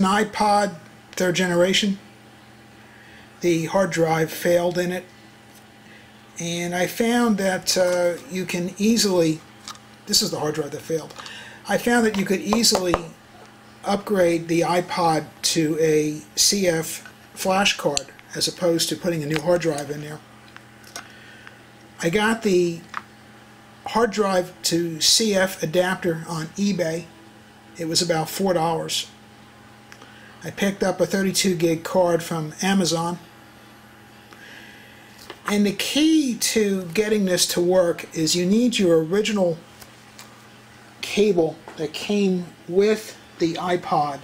an iPod third generation. The hard drive failed in it. And I found that uh, you can easily, this is the hard drive that failed. I found that you could easily upgrade the iPod to a CF flash card as opposed to putting a new hard drive in there. I got the hard drive to CF adapter on eBay. It was about $4. I picked up a 32 gig card from Amazon. And the key to getting this to work is you need your original cable that came with the iPod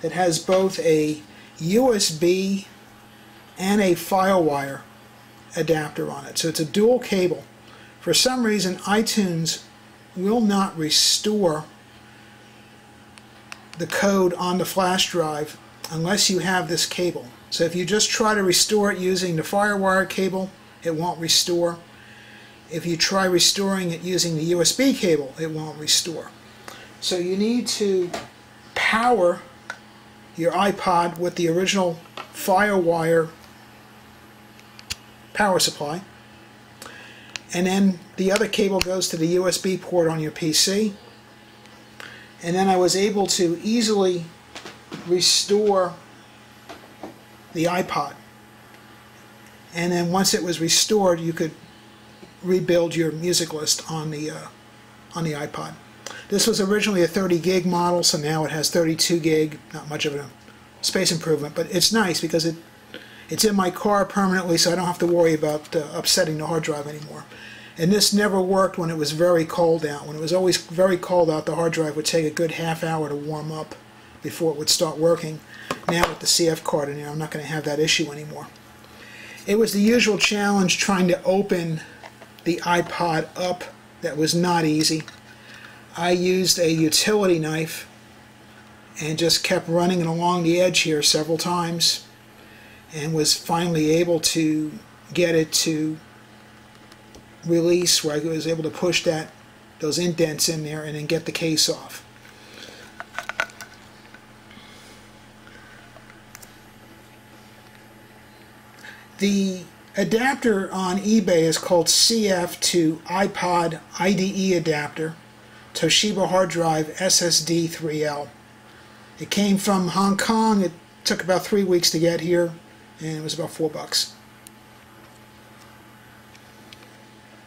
that has both a USB and a FireWire adapter on it. So it's a dual cable. For some reason, iTunes will not restore the code on the flash drive unless you have this cable. So if you just try to restore it using the FireWire cable, it won't restore. If you try restoring it using the USB cable, it won't restore. So you need to power your iPod with the original FireWire power supply. And then the other cable goes to the USB port on your PC. And then I was able to easily restore the iPod. And then once it was restored, you could rebuild your music list on the uh, on the iPod. This was originally a 30 gig model, so now it has 32 gig. Not much of a space improvement, but it's nice because it it's in my car permanently, so I don't have to worry about uh, upsetting the hard drive anymore. And this never worked when it was very cold out. When it was always very cold out, the hard drive would take a good half hour to warm up before it would start working. Now with the CF card in here, I'm not going to have that issue anymore. It was the usual challenge trying to open the iPod up. That was not easy. I used a utility knife and just kept running it along the edge here several times and was finally able to get it to release where I was able to push that those indents in there and then get the case off. The adapter on eBay is called CF to iPod IDE adapter Toshiba hard drive SSD 3L. It came from Hong Kong. It took about three weeks to get here and it was about four bucks.